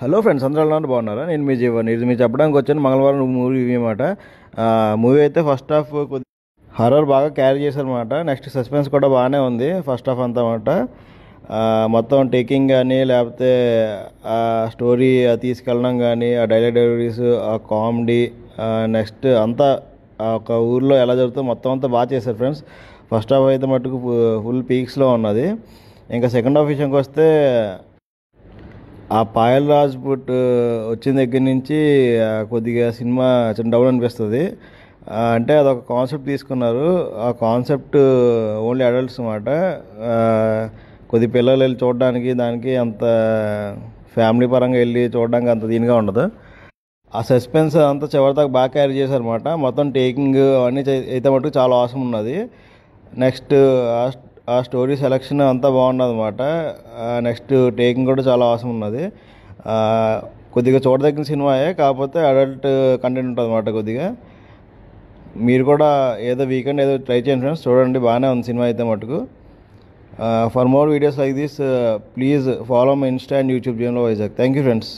Hello friends అందరూ ఎలా బాగున్నారా? నేను మీ జీవన్. ఇది మీరు చెప్పడానికి వచ్చాను మంగళవారం మూవీ అనమాట మూవీ అయితే ఫస్ట్ హాఫ్ కొద్ది హర్రర్ బాగా క్యారీ చేశారనమాట నెక్స్ట్ సస్పెన్స్ కూడా బాగానే ఉంది ఫస్ట్ హాఫ్ అంతా అనమాట మొత్తం టేకింగ్ కానీ లేకపోతే ఆ స్టోరీ తీసుకెళ్ళడం కానీ ఆ డైలాగ్ డెలివరీస్ ఆ కామెడీ నెక్స్ట్ అంతా ఆ ఒక ఊర్లో ఎలా జరుగుతుందో మొత్తం అంతా బాగా చేశారు ఫ్రెండ్స్. ఫస్ట్ హాఫ్ అయితే మటుకు ఫుల్ పీక్స్లో ఉన్నది. ఇంకా సెకండ్ హాఫ్ విషయంకి వస్తే ఆ పాయల్ రాజ్పుట్ వచ్చిన దగ్గర నుంచి కొద్దిగా సినిమా చిన్న డౌన్ అనిపిస్తుంది. అంటే అదొక కాన్సెప్ట్ తీసుకున్నారు. ఆ కాన్సెప్ట్ ఓన్లీ అడల్ట్స్ అనమాట కొద్ది పిల్లలు వెళ్ళి చూడడానికి దానికి అంత ఫ్యామిలీ పరంగా వెళ్ళి చూడడానికి అంత దీనిగా ఉండదు. ఆ సస్పెన్స్ అంతా చివరిదాకా బాగా క్యారీ చేశారన్నమాట మొత్తం టేకింగ్ అవన్నీ అయితే మటుకు చాలా అవసరం ఉన్నది. నెక్స్ట్ ఆ స్టోరీ సెలక్షన్ అంతా బాగున్నది అనమాట నెక్స్ట్ టేకింగ్ కూడా చాలా అవసరం ఉన్నది. కొద్దిగా చూడదగిన సినిమాయే కాకపోతే అడల్ట్ కంటెంట్ ఉంటుంది అనమాట కొద్దిగా. మీరు కూడా ఏదో వీకెండ్ ఏదో ట్రై చేయండి ఫ్రెండ్స్ చూడండి బాగానే ఉంది సినిమా అయితే మటుకు. For more videos like this please follow my insta and YouTube జీఎంలో Vizag. Thank you friends.